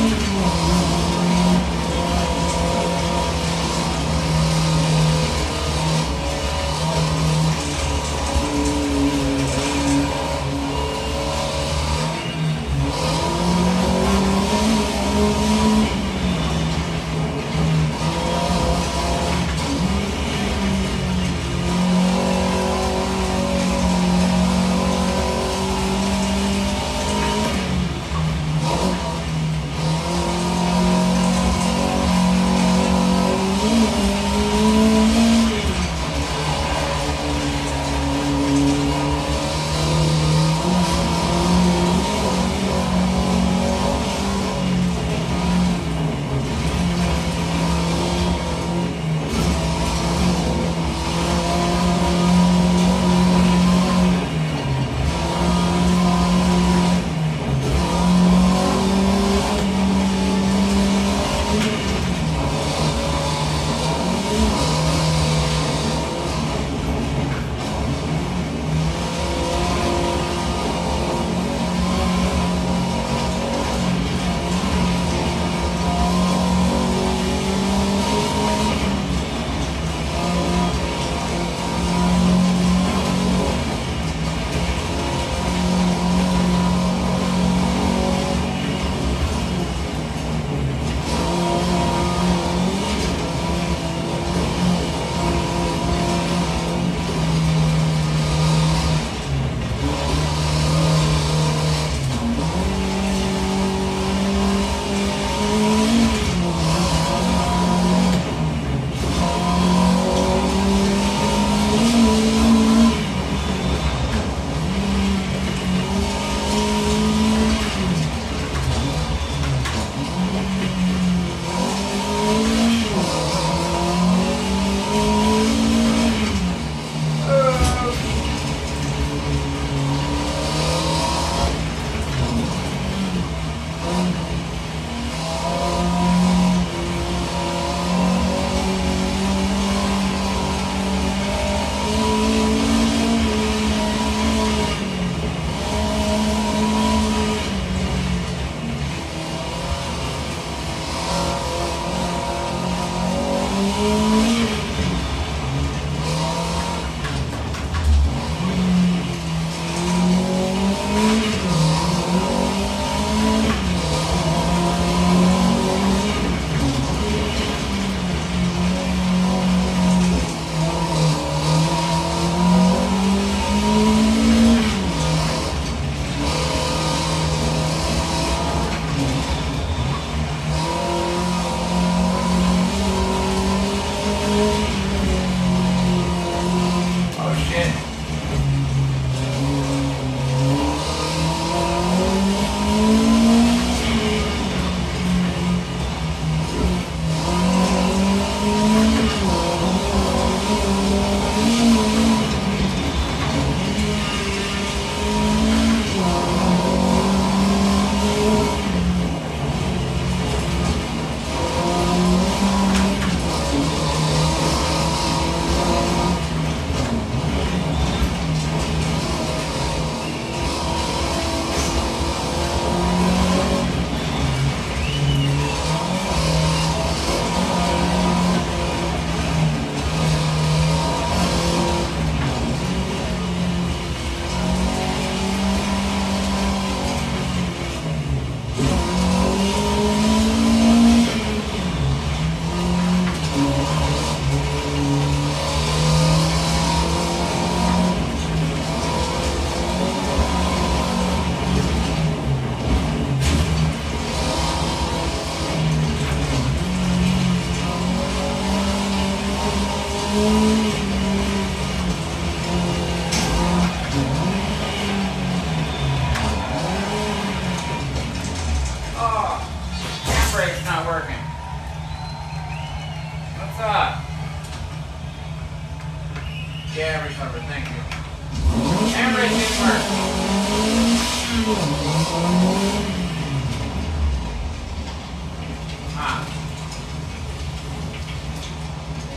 Oh, no.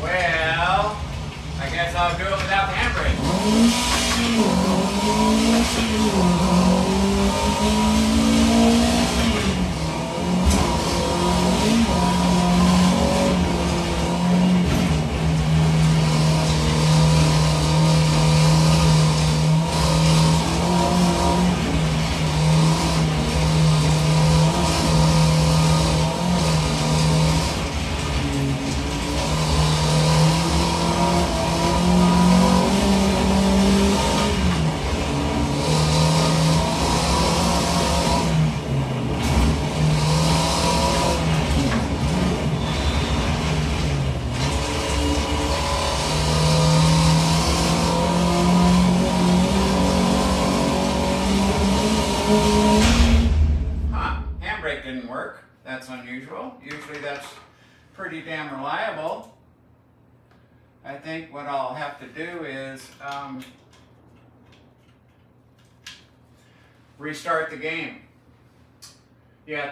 Well, I guess I'll do it without the handbrake. Work. That's unusual. Usually that's pretty damn reliable. I think what I'll have to do is um, restart the game. Yeah,